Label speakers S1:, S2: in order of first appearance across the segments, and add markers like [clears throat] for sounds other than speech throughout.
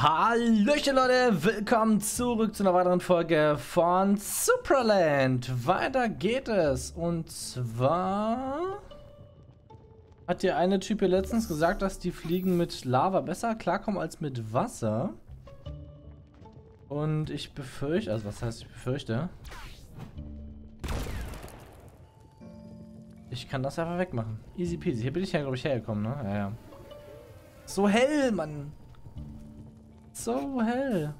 S1: Hallöchen Leute, willkommen zurück zu einer weiteren Folge von Supraland. Weiter geht es und zwar hat der eine Typ hier letztens gesagt, dass die Fliegen mit Lava besser klarkommen als mit Wasser. Und ich befürchte, also was heißt ich befürchte? Ich kann das einfach wegmachen. Easy peasy. Hier bin ich ja, glaube ich, hergekommen, ne? Ja, ja. So hell, Mann so hell.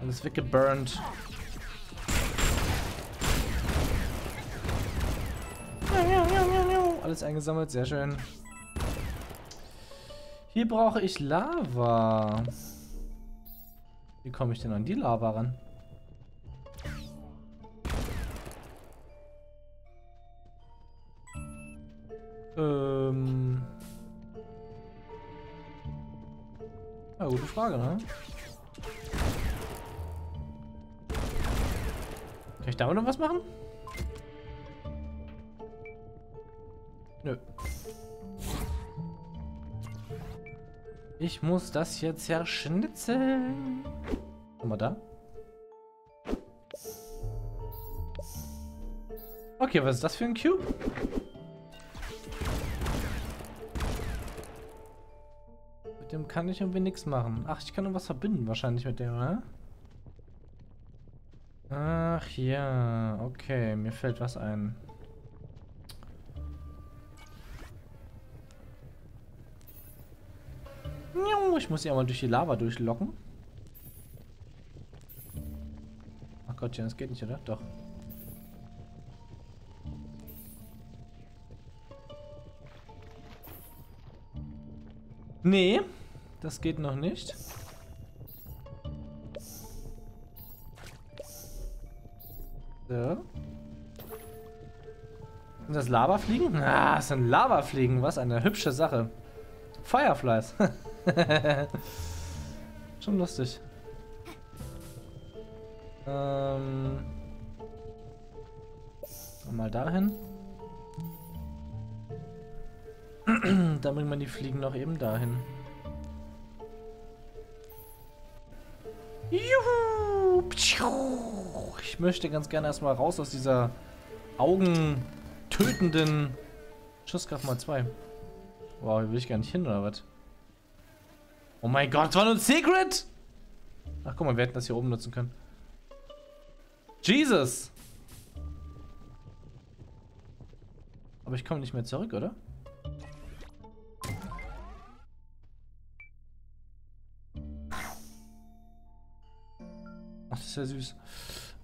S1: Alles weggeburnt. Alles eingesammelt, sehr schön. Hier brauche ich Lava. Wie komme ich denn an die Lava ran? Ähm... Ja, gute Frage, ne? Kann ich damit noch was machen? Nö. Ich muss das jetzt ja schnitzeln. Guck mal da. Okay, was ist das für ein Cube? Kann ich irgendwie nichts machen. Ach, ich kann nur was verbinden wahrscheinlich mit dem, oder? Ach ja, okay, mir fällt was ein. Ich muss ja mal durch die Lava durchlocken. Ach Gottchen, das geht nicht, oder? Doch. Nee. Das geht noch nicht. So. Sind das Lavafliegen? Ah, das sind Lavafliegen. Was eine hübsche Sache. Fireflies. [laughs] Schon lustig. Ähm. Mal dahin. [clears throat] Dann bringt man die Fliegen noch eben dahin. Juhu! Ich möchte ganz gerne erstmal raus aus dieser augentötenden Schusskraft mal 2. Wow, hier will ich gar nicht hin, oder was? Oh mein Gott, war nur ein Secret! Ach, guck mal, wir hätten das hier oben nutzen können. Jesus! Aber ich komme nicht mehr zurück, oder? Ist ja süß.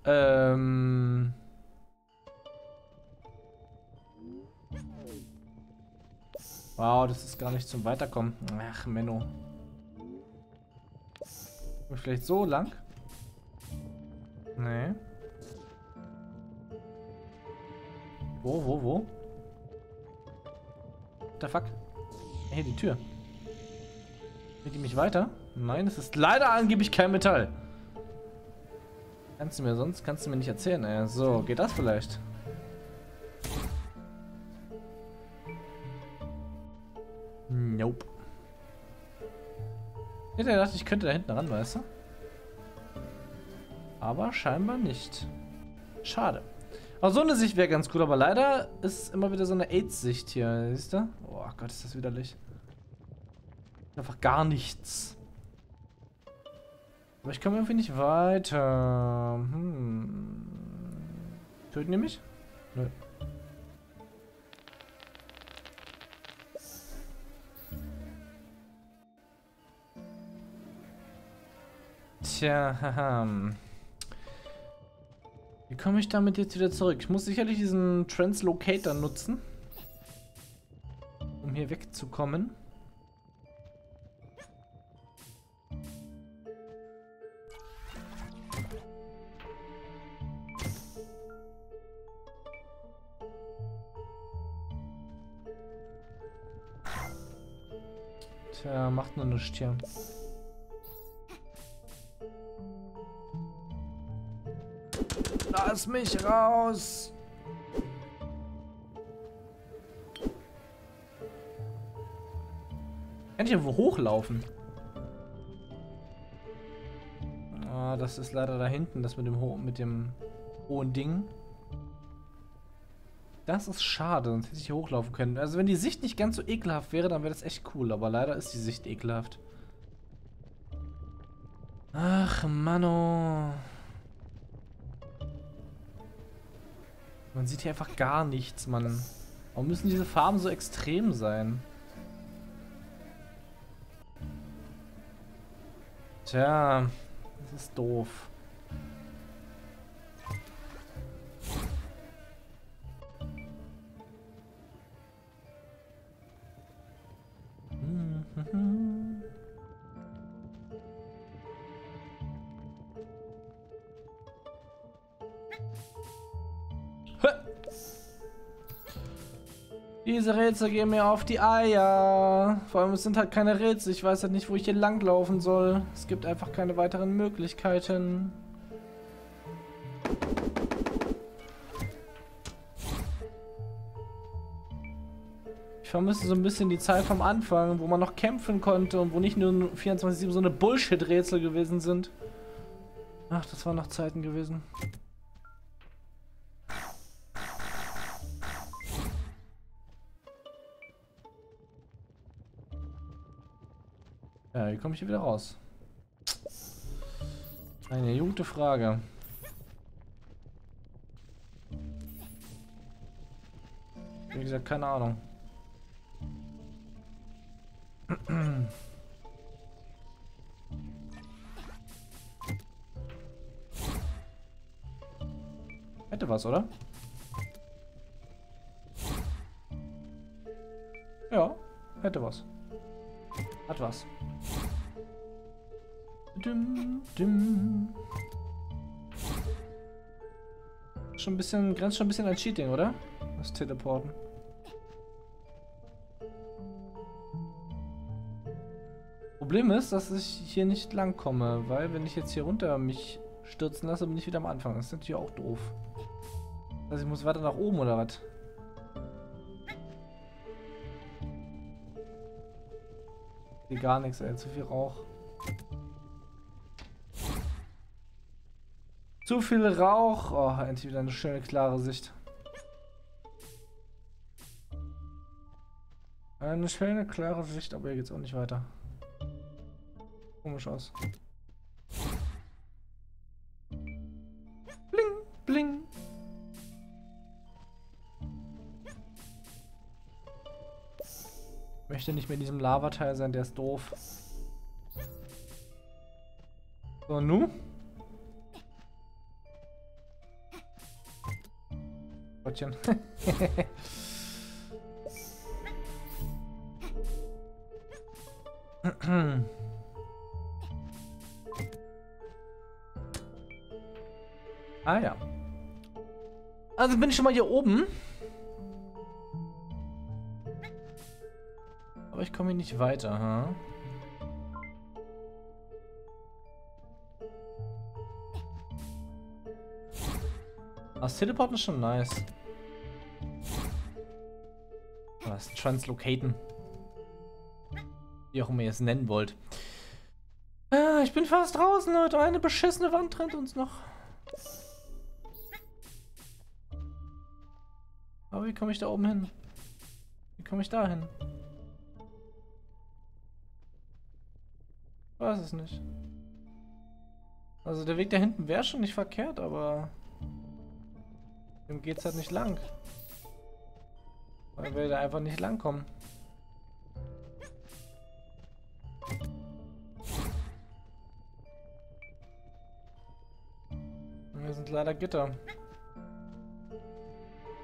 S1: Ähm... Wow, das ist gar nicht zum Weiterkommen. Ach, Menno. Vielleicht so lang? Nee. Wo, wo, wo? What the fuck? Hey, die Tür. Geht die mich weiter? Nein, es ist leider angeblich kein Metall. Kannst du mir sonst, kannst du mir nicht erzählen, ey. So, geht das vielleicht? Nope. Ich hätte gedacht, ich könnte da hinten ran, weißt du? Aber scheinbar nicht. Schade. Auch so eine Sicht wäre ganz cool, aber leider ist immer wieder so eine AIDS-Sicht hier, siehst du? Oh Gott, ist das widerlich. Einfach gar nichts. Aber ich komme irgendwie nicht weiter. Hm. Töten die mich? Nö. Tja, haha. Wie komme ich damit jetzt wieder zurück? Ich muss sicherlich diesen Translocator nutzen, um hier wegzukommen. życia. Lass mich raus! Kann ich irgendwo hochlaufen? Ah, das ist leider da hinten, das mit dem, Ho mit dem hohen Ding. Das ist schade, sonst hätte ich hier hochlaufen können. Also wenn die Sicht nicht ganz so ekelhaft wäre, dann wäre das echt cool. Aber leider ist die Sicht ekelhaft. Ach, Mano. Man sieht hier einfach gar nichts, Mann. Warum müssen diese Farben so extrem sein? Tja, das ist doof. Diese Rätsel gehen mir auf die Eier. Vor allem, es sind halt keine Rätsel. Ich weiß halt nicht, wo ich hier langlaufen soll. Es gibt einfach keine weiteren Möglichkeiten. Ich vermisse so ein bisschen die Zeit vom Anfang, wo man noch kämpfen konnte und wo nicht nur 24-7 so eine Bullshit-Rätsel gewesen sind. Ach, das waren noch Zeiten gewesen. Ja, wie komme ich hier wieder raus? Eine gute Frage. Wie gesagt, keine Ahnung. [clears throat] Hätte was, oder? Ja, hätte was. Hat was. Dum, dum. Schon ein bisschen, grenzt schon ein bisschen an Cheating, oder? Das Teleporten. Problem ist, dass ich hier nicht lang komme, weil wenn ich jetzt hier runter mich stürzen lasse, bin ich wieder am Anfang. Das ist natürlich auch doof. Also ich muss weiter nach oben oder was? Hier gar nichts, ey. Zu viel Rauch. Zu viel Rauch. Oh, endlich wieder eine schöne, klare Sicht. Eine schöne, klare Sicht, aber hier geht's auch nicht weiter. Komisch aus. Möchte nicht mehr in diesem Lavateil sein, der ist doof. So, nu? Gottchen. [laughs] ah ja. Also bin ich schon mal hier oben. Ich komme hier nicht weiter, ha? Das Teleporten ist schon nice. Das Translocaten. Wie auch immer ihr es nennen wollt. Ah, ich bin fast draußen, Leute. Eine beschissene Wand trennt uns noch. Aber wie komme ich da oben hin? Wie komme ich da hin? Weiß es nicht. Also der Weg da hinten wäre schon nicht verkehrt, aber... Dem geht's halt nicht lang. Weil wir da einfach nicht langkommen. Hier sind leider Gitter.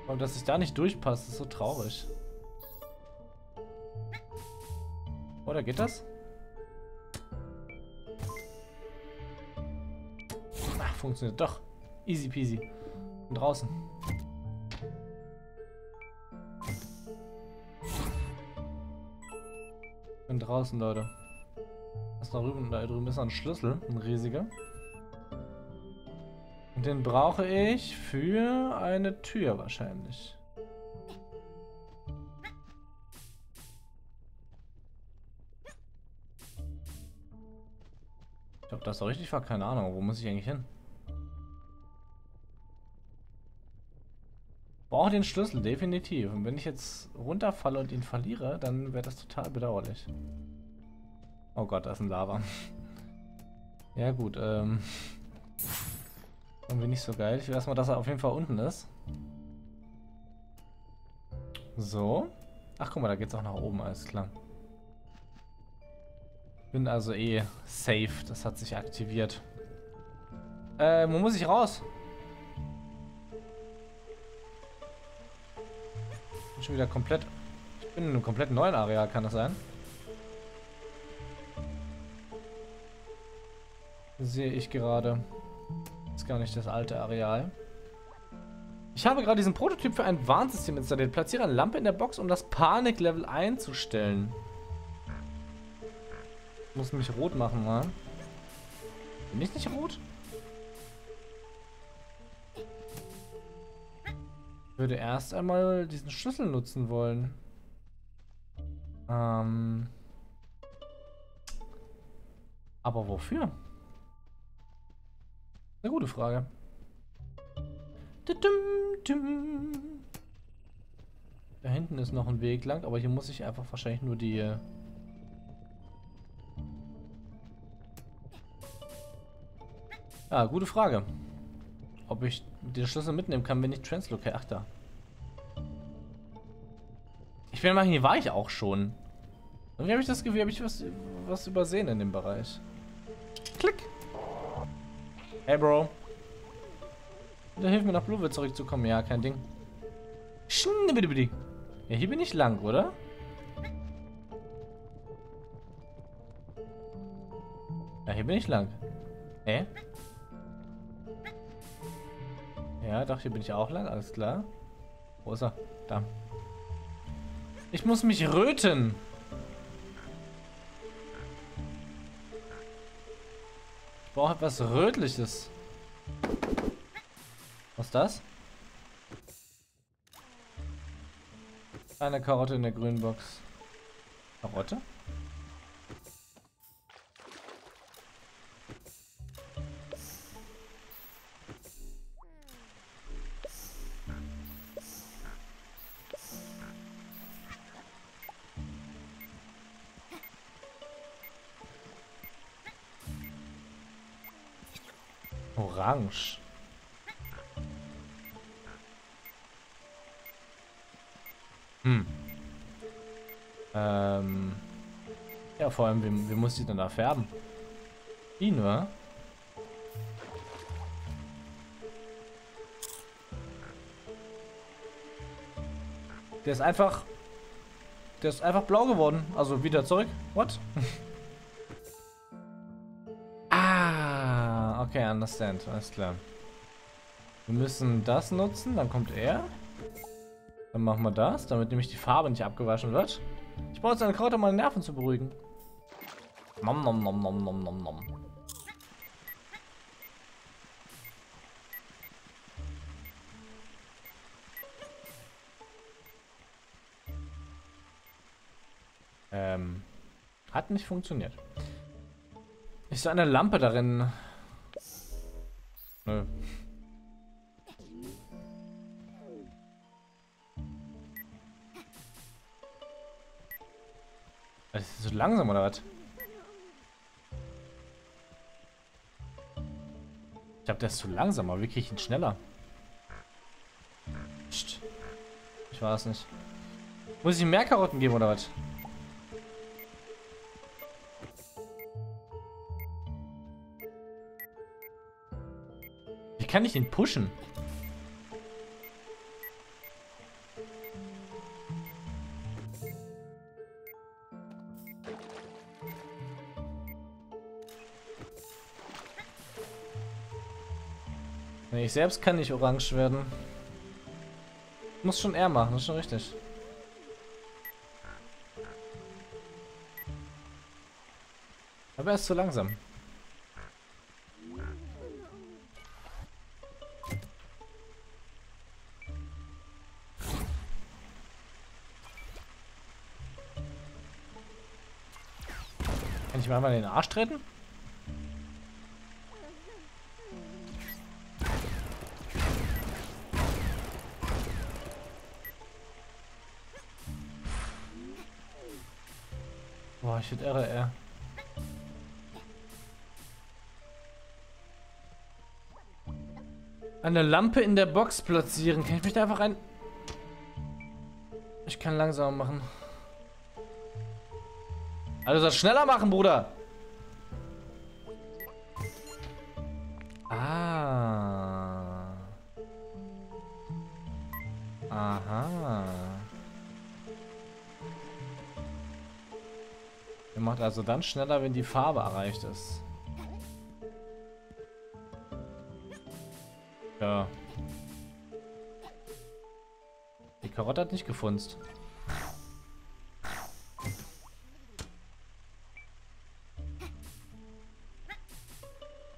S1: Und dass ich da nicht durchpasse, ist so traurig. Oder geht das? Funktioniert doch. Easy peasy. Und draußen. Ich bin draußen, Leute. Was da drüben, da drüben ist ein Schlüssel, ein riesiger. Und den brauche ich für eine Tür wahrscheinlich. Ich ob das so richtig war, keine Ahnung. Wo muss ich eigentlich hin? Brauche den Schlüssel, definitiv. Und wenn ich jetzt runterfalle und ihn verliere, dann wäre das total bedauerlich. Oh Gott, da ist ein Lava. [laughs] ja gut, ähm... Irgendwie nicht so geil. Ich will erstmal, dass er auf jeden Fall unten ist. So. Ach, guck mal, da geht's auch nach oben, alles klar. Bin also eh safe. Das hat sich aktiviert. Äh, wo muss ich raus? Schon wieder komplett... Ich bin in einem komplett neuen Areal, kann das sein? Sehe ich gerade. Ist gar nicht das alte Areal. Ich habe gerade diesen Prototyp für ein Warnsystem installiert. Platziere eine Lampe in der Box, um das Panik-Level einzustellen. Ich muss mich rot machen, ne? Bin ich nicht rot? Ich würde erst einmal diesen Schlüssel nutzen wollen. Ähm... Aber wofür? Eine gute Frage. Da hinten ist noch ein Weg lang, aber hier muss ich einfach wahrscheinlich nur die... Ja, äh, ah, gute Frage. Ob ich den Schlüssel mitnehmen kann, wenn ich translocate. Ach, da. Ich will mal, hier war ich auch schon. Irgendwie habe ich das Gefühl, habe ich was, was übersehen in dem Bereich. Klick. Hey, Bro. Da hilft mir nach Bluewood zurückzukommen. Ja, kein Ding. Schnibbidi. Ja, hier bin ich lang, oder? Ja, hier bin ich lang. Hä? Ja, doch, hier bin ich auch lang. Alles klar. Wo ist er? Da. Ich muss mich röten. Ich brauche etwas Rötliches. Was ist das? Eine Karotte in der grünen Box. Karotte? Orange. Hm. Ähm. Ja, vor allem, wie, wie muss ich denn da färben? Ihn, oder? Der ist einfach... Der ist einfach blau geworden. Also wieder zurück. What? [laughs] okay, understand. Alles klar. Wir müssen das nutzen, dann kommt er. Dann machen wir das, damit nämlich die Farbe nicht abgewaschen wird. Ich brauche jetzt eine Kraut, um meine Nerven zu beruhigen. Nom nom nom nom nom nom nom. Ähm, hat nicht funktioniert. Ist so eine Lampe darin? Ist langsam, oder was? Ich glaube, der ist zu langsam, aber wie kriege ich ihn schneller? Psst. Ich weiß nicht. Muss ich ihm mehr Karotten geben, oder was? Wie kann ich den pushen? Ich selbst kann nicht orange werden. Muss schon er machen, das ist schon richtig. Aber er ist zu langsam. Kann ich mal in den Arsch treten? Ich würde irre, ey. Eine Lampe in der Box platzieren. Kann ich mich da einfach ein... Ich kann langsam machen. Also das schneller machen, Bruder. Ah. Aha. Macht also dann schneller, wenn die Farbe erreicht ist. Ja. Die Karotte hat nicht gefunzt.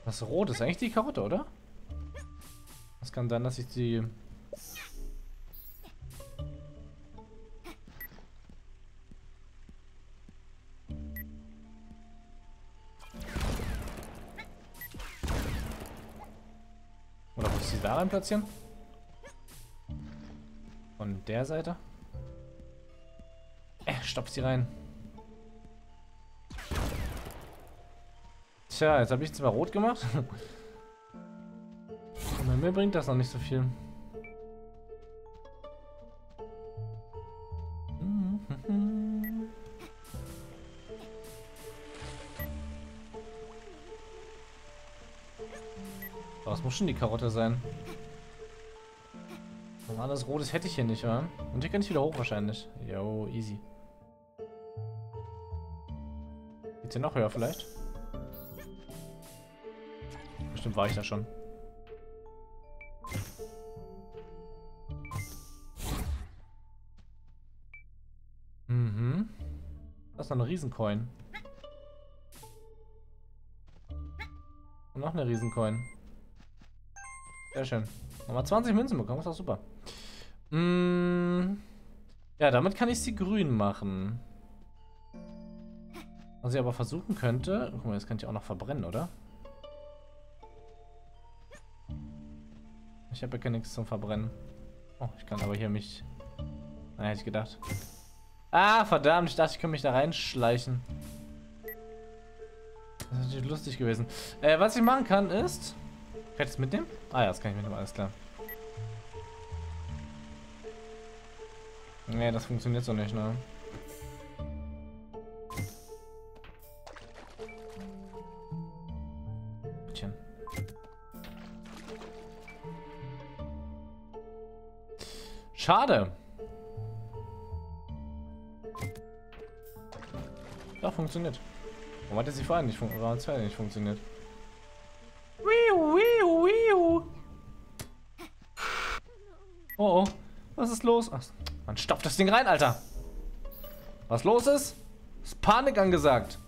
S1: Das Rot ist eigentlich die Karotte, oder? Das kann sein, dass ich die... da rein platzieren? Von der Seite? Äh, stopf sie rein. Tja, jetzt habe ich zwar rot gemacht. [laughs] Aber mir bringt das noch nicht so viel. Schon die Karotte sein. Normales rotes hätte ich hier nicht, oder? Und hier kann ich wieder hoch wahrscheinlich. Yo, easy. Geht's hier noch höher vielleicht? Bestimmt war ich da schon. Mhm. Das ist noch eine Riesencoin. Und noch eine Riesencoin. Sehr schön. Nochmal 20 Münzen bekommen, ist auch super. Mm, ja, damit kann ich sie grün machen. Was ich aber versuchen könnte... Guck mal, jetzt kann ich auch noch verbrennen, oder? Ich habe ja nichts zum Verbrennen. Oh, ich kann aber hier mich... Na, hätte ich gedacht. Ah, verdammt. Ich dachte, ich könnte mich da reinschleichen. Das ist natürlich lustig gewesen. Äh, was ich machen kann ist... Kann ich das mitnehmen? Ah ja, das kann ich mitnehmen, alles klar. Nee, das funktioniert so nicht, ne? Schade. Doch, funktioniert. Warum hat es sich vorher nicht, fun nicht funktioniert? Oh, was ist los? Ach, man stopft das Ding rein, Alter. Was los ist? Ist Panik angesagt.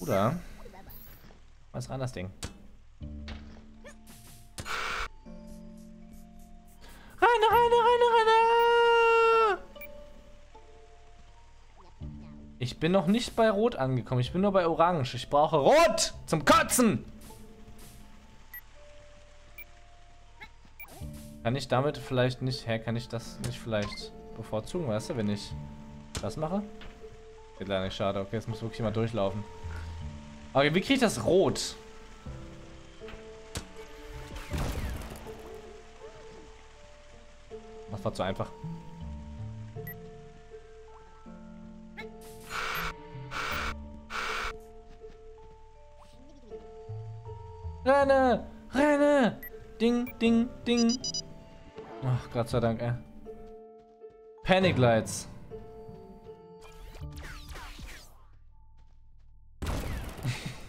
S1: Oder? Was rein das Ding? Ich bin noch nicht bei Rot angekommen. Ich bin nur bei Orange. Ich brauche Rot zum Kotzen. Kann ich damit vielleicht nicht... Hä, kann ich das nicht vielleicht bevorzugen, weißt du, wenn ich das mache? Geht leider nicht, schade. Okay, jetzt muss wirklich mal durchlaufen. Okay, wie kriege ich das Rot? Das war zu einfach. Renne! Renne! Ding, ding, ding. Ach, Gott sei Dank, ey. Panic Lights. [laughs]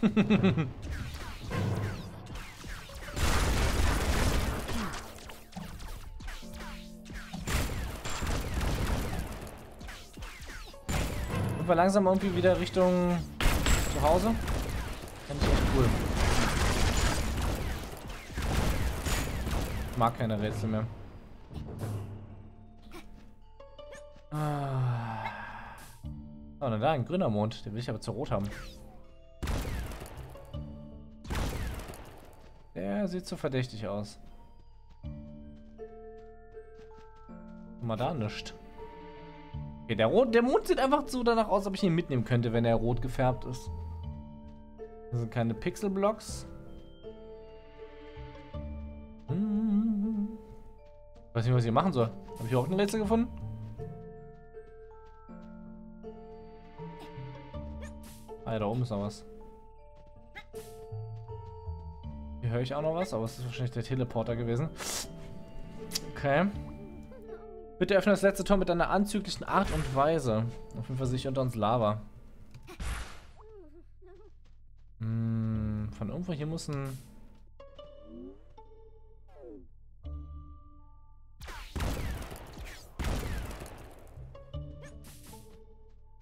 S1: Und wir langsam irgendwie wieder Richtung zu Hause. Fände ich echt cool. mag keine Rätsel mehr. Oh, na da, ein grüner Mond. Den will ich aber zu rot haben. Der sieht so verdächtig aus. mal da nichts. Okay, der, Rot, der Mond sieht einfach so danach aus, ob ich ihn mitnehmen könnte, wenn er rot gefärbt ist. Das sind keine Pixelblocks. Hm. Weiß nicht, was ich machen soll. Habe ich auch eine letzte gefunden? Ah, da oben ist noch was. Hier höre ich auch noch was, aber es ist wahrscheinlich der Teleporter gewesen. Okay. Bitte öffne das letzte Tor mit einer anzüglichen Art und Weise. Auf jeden Fall sehe unter uns Lava. Hm, von irgendwo hier muss ein...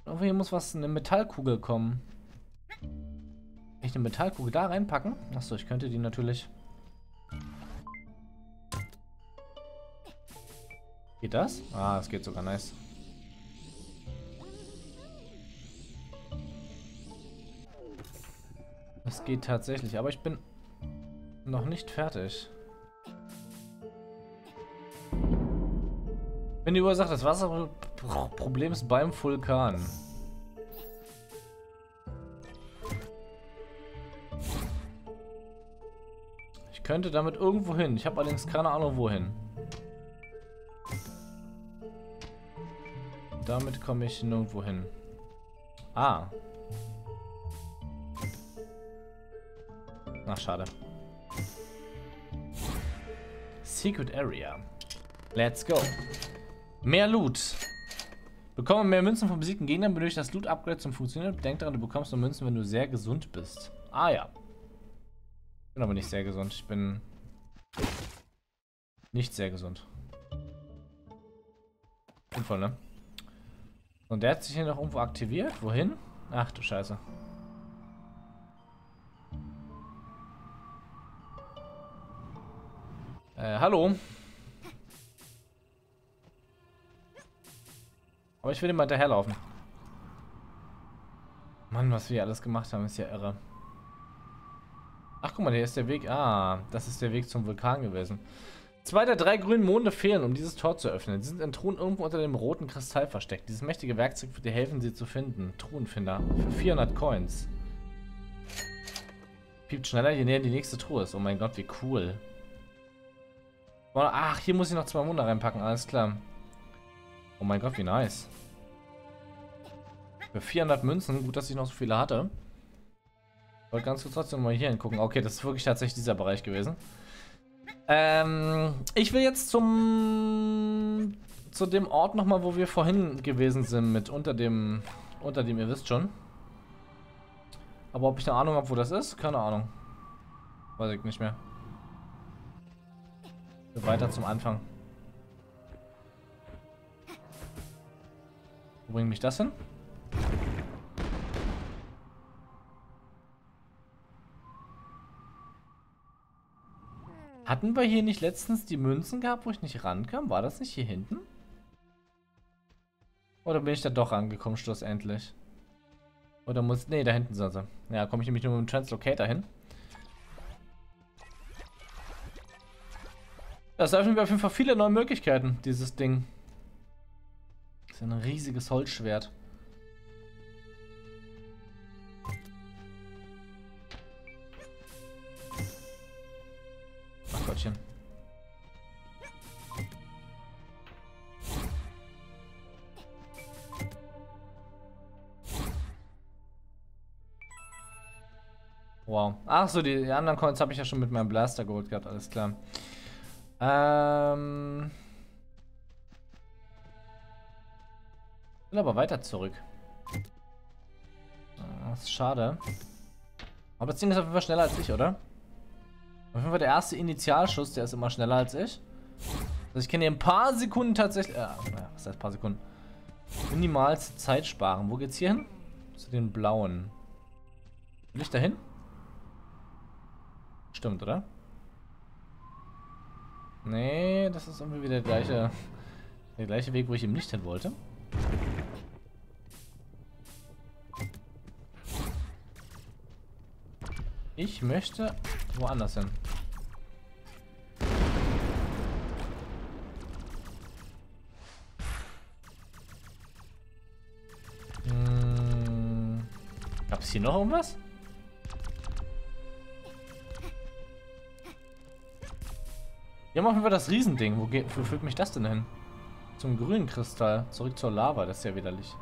S1: Irgendwo hier muss was, eine Metallkugel kommen eine Metallkugel da reinpacken? Achso, ich könnte die natürlich... Geht das? Ah, es geht sogar nice. Es geht tatsächlich, aber ich bin noch nicht fertig. Wenn die Ursache des Wasserproblems beim Vulkan. Könnte damit irgendwo hin. Ich habe allerdings keine Ahnung wohin. Damit komme ich nirgendwo hin. Ah. Ach, schade. Secret Area. Let's go. Mehr Loot. Bekomme mehr Münzen von besiegten Gegnern, benötigt das Loot-Upgrade zum Funktionieren. Denk daran, du bekommst nur Münzen, wenn du sehr gesund bist. Ah ja bin aber nicht sehr gesund. Ich bin nicht sehr gesund. Sinnvoll, ne? Und der hat sich hier noch irgendwo aktiviert. Wohin? Ach du Scheiße. Äh, hallo. Aber ich will ihm mal hinterherlaufen. Mann, was wir alles gemacht haben, ist ja irre. Guck mal, hier ist der Weg. Ah, das ist der Weg zum Vulkan gewesen. Zwei der drei grünen Monde fehlen, um dieses Tor zu öffnen. Sie sind in Truhen irgendwo unter dem roten Kristall versteckt. Dieses mächtige Werkzeug wird dir helfen, sie zu finden. Truhenfinder. Für 400 Coins. Piept schneller, je näher die nächste Truhe ist. Oh mein Gott, wie cool. Ach, hier muss ich noch zwei Monde reinpacken. Alles klar. Oh mein Gott, wie nice. Für 400 Münzen. Gut, dass ich noch so viele hatte. Wollte ganz kurz trotzdem mal hier hingucken. Okay, das ist wirklich tatsächlich dieser Bereich gewesen. Ähm, ich will jetzt zum zu dem Ort nochmal, wo wir vorhin gewesen sind, mit unter dem, unter dem, ihr wisst schon. Aber ob ich eine Ahnung habe, wo das ist? Keine Ahnung. Weiß ich nicht mehr. Weiter zum Anfang. Wo bringt mich das hin? Hatten wir hier nicht letztens die Münzen gehabt, wo ich nicht rankam? War das nicht hier hinten? Oder bin ich da doch angekommen, schlussendlich? Oder muss... Ne, da hinten sind sie. Ja, komme ich nämlich nur mit dem Translocator hin. Das eröffnet mir auf jeden Fall viele neue Möglichkeiten, dieses Ding. Das ist ein riesiges Holzschwert. Ach so, die, die anderen Coins habe ich ja schon mit meinem Blaster geholt gehabt, alles klar. Ähm... Ich will aber weiter zurück. Das ist schade. Aber das Ding ist auf jeden Fall schneller als ich, oder? Auf jeden Fall der erste Initialschuss, der ist immer schneller als ich. Also ich kann hier ein paar Sekunden tatsächlich... Äh, was heißt ein paar Sekunden? Minimalste Zeit sparen. Wo geht's hier hin? Zu den blauen. Will ich da hin? Stimmt, oder? Nee, das ist irgendwie wieder der gleiche, der gleiche Weg, wo ich eben nicht hin wollte. Ich möchte woanders hin. Hm. Gab es hier noch irgendwas? Ja, machen wir das Riesending. Wo, geht, wo führt mich das denn hin? Zum grünen Kristall. Zurück zur Lava. Das ist ja widerlich.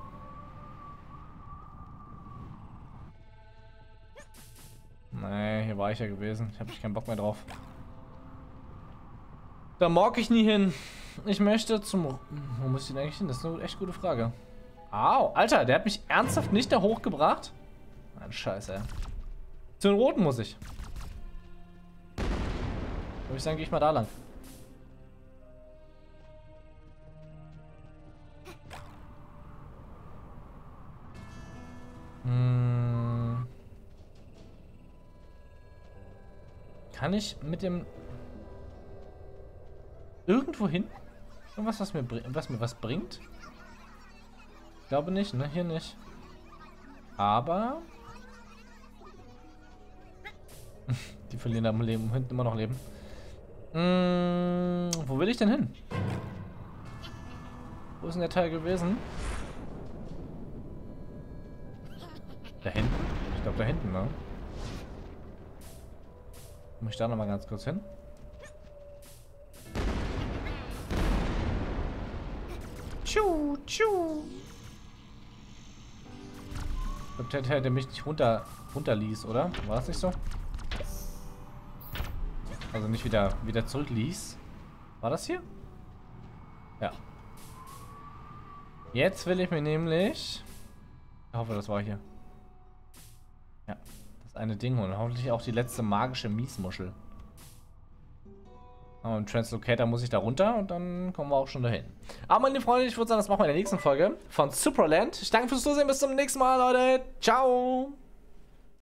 S1: Nee, hier war ich ja gewesen. Ich habe keinen Bock mehr drauf. Da mag ich nie hin. Ich möchte zum... Wo muss ich denn eigentlich hin? Das ist eine echt gute Frage. Au, Alter, der hat mich ernsthaft nicht da hochgebracht? Nein, scheiße. Zu den Roten muss ich. Würde ich sagen, gehe ich mal da lang. Hm. Kann ich mit dem irgendwo hin? Irgendwas, was mir, was mir was bringt? Ich glaube nicht, ne? Hier nicht. Aber... [laughs] Die verlieren am Leben, hinten immer noch Leben. Hm, wo will ich denn hin? Wo ist denn der Teil gewesen? Da hinten? Ich glaube da hinten, ne? Muss ich da nochmal ganz kurz hin? Tschu, tschu. Ich glaube, der der mich nicht runter, runterließ, oder? War das nicht so? Also nicht wieder, wieder zurückließ. War das hier? Ja. Jetzt will ich mir nämlich... Ich hoffe, das war hier. Ja, das eine Ding und hoffentlich auch die letzte magische Miesmuschel. Und Translocator muss ich da runter und dann kommen wir auch schon dahin. Aber meine Freunde, ich würde sagen, das machen wir in der nächsten Folge von Superland. Ich danke fürs Zusehen, bis zum nächsten Mal, Leute. Ciao.